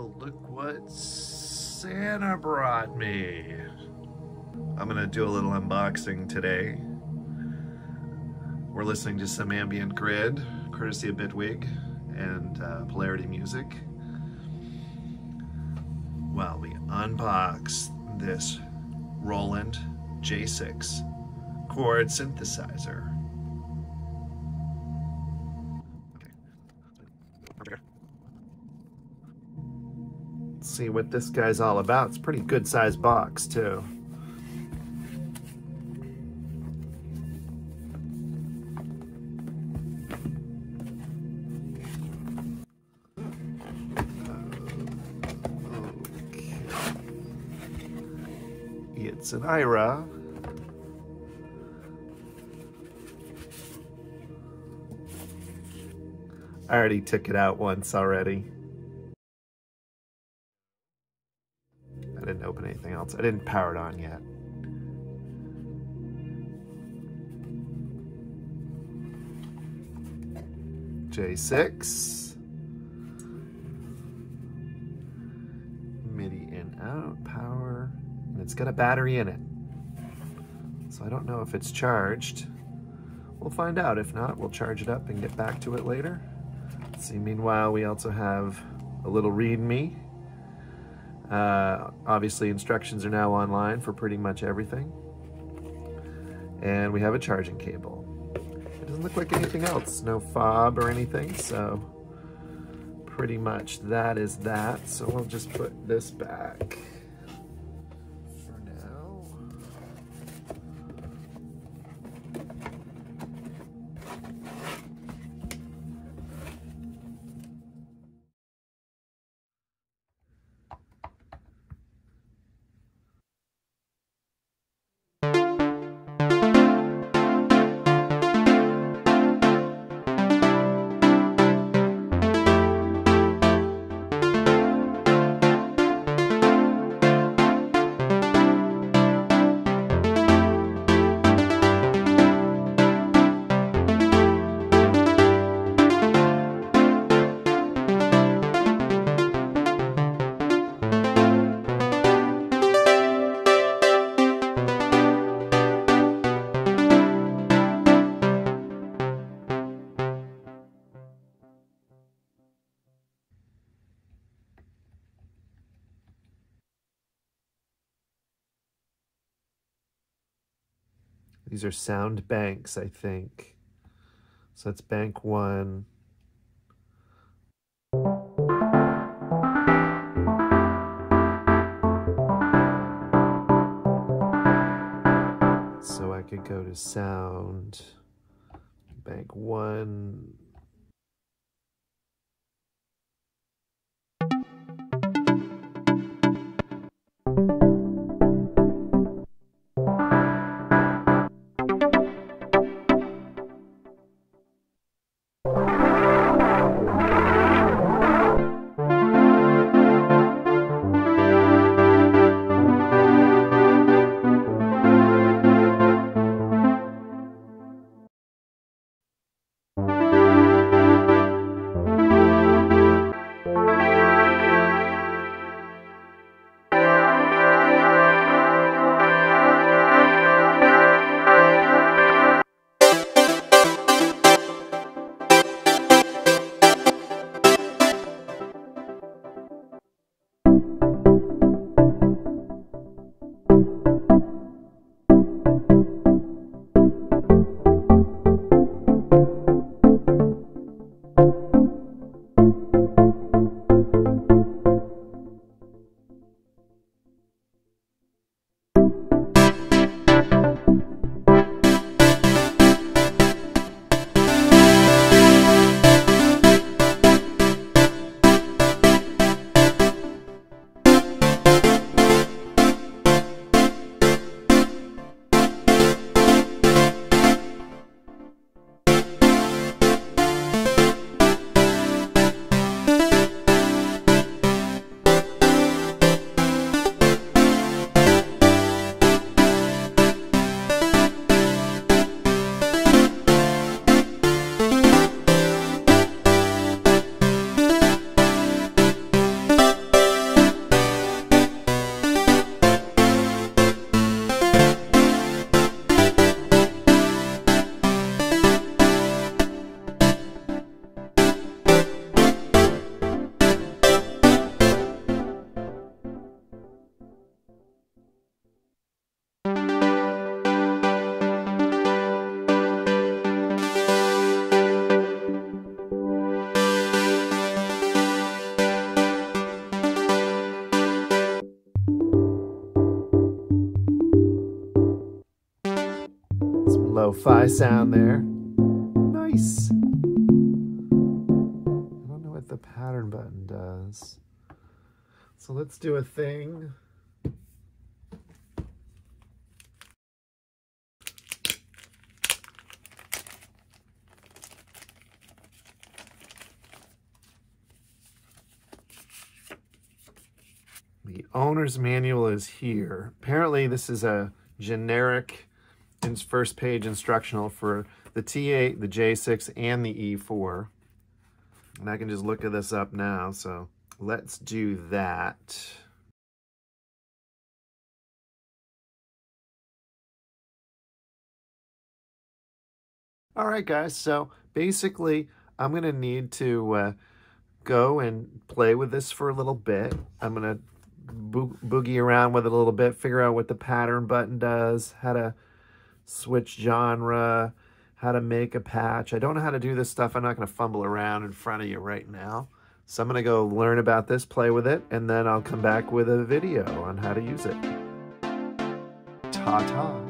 Oh, look what Santa brought me. I'm gonna do a little unboxing today. We're listening to some ambient grid, courtesy of Bitwig and uh, Polarity Music. While we unbox this Roland J6 chord synthesizer. Let's see what this guy's all about. It's a pretty good sized box too. It's an Aira. I already took it out once already. Open anything else. I didn't power it on yet. J6. MIDI in out, power, and it's got a battery in it. So I don't know if it's charged. We'll find out. If not, we'll charge it up and get back to it later. See, meanwhile, we also have a little README. Uh, obviously, instructions are now online for pretty much everything. And we have a charging cable. It doesn't look like anything else. No fob or anything, so pretty much that is that. So we'll just put this back. These are sound banks, I think. So that's bank one. So I could go to sound, bank one, lo-fi sound there. Nice. I don't know what the pattern button does. So let's do a thing. The owner's manual is here. Apparently this is a generic first page instructional for the T8, the J6, and the E4. And I can just look at this up now, so let's do that. All right, guys, so basically I'm going to need to uh, go and play with this for a little bit. I'm going to bo boogie around with it a little bit, figure out what the pattern button does, how to switch genre, how to make a patch. I don't know how to do this stuff. I'm not going to fumble around in front of you right now. So I'm going to go learn about this, play with it, and then I'll come back with a video on how to use it. Ta-ta.